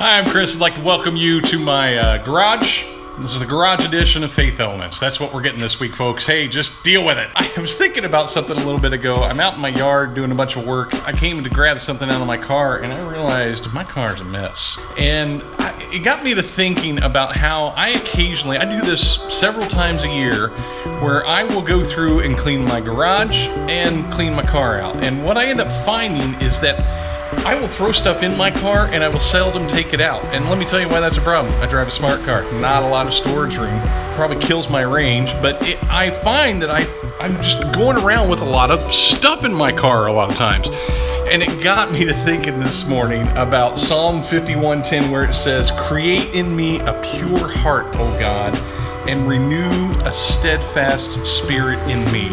Hi, I'm Chris. I'd like to welcome you to my uh, garage. This is the garage edition of Faith Elements. That's what we're getting this week, folks. Hey, just deal with it. I was thinking about something a little bit ago. I'm out in my yard doing a bunch of work. I came to grab something out of my car and I realized my car's a mess. And I, it got me to thinking about how I occasionally, I do this several times a year, where I will go through and clean my garage and clean my car out. And what I end up finding is that I will throw stuff in my car and I will seldom take it out. And let me tell you why that's a problem. I drive a smart car, not a lot of storage room. Probably kills my range, but it, I find that I, I'm just going around with a lot of stuff in my car a lot of times. And it got me to thinking this morning about Psalm 51:10 where it says, "Create in me a pure heart, O God, and renew a steadfast spirit in me."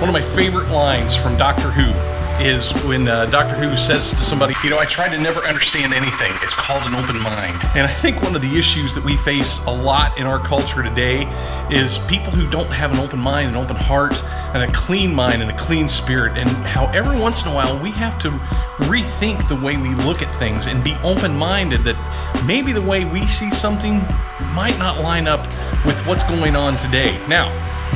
One of my favorite lines from Doctor Who is when uh, Doctor Who says to somebody, You know, I try to never understand anything. It's called an open mind. and I think one of the issues that we face a lot in our culture today is people who don't have an open mind, an open heart, and a clean mind and a clean spirit. And how every once in a while we have to rethink the way we look at things and be open minded that maybe the way we see something might not line up with what's going on today. Now,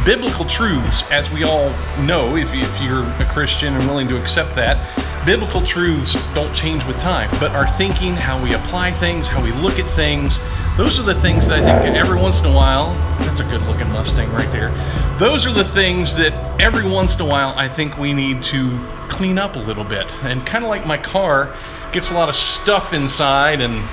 biblical truths, as we all know, if, if you're a Christian and willing to accept that, biblical truths don't change with time. But our thinking, how we apply things, how we look at things, those are the things that I think every once in a while, that's a good looking Mustang right there. Those are the things that every once in a while I think we need to clean up a little bit. And kind of like my car gets a lot of stuff inside and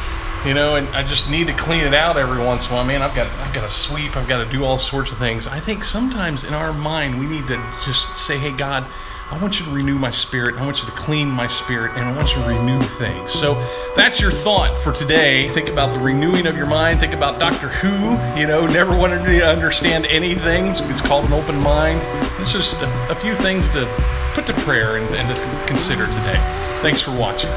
you know, and I just need to clean it out every once in a while. Man, I've got I've got to sweep, I've got to do all sorts of things. I think sometimes in our mind we need to just say, "Hey God, I want you to renew my spirit. I want you to clean my spirit, and I want you to renew things." So that's your thought for today. Think about the renewing of your mind. Think about Doctor Who. You know, never wanted to understand anything. It's called an open mind. It's just a, a few things to put to prayer and, and to consider today. Thanks for watching.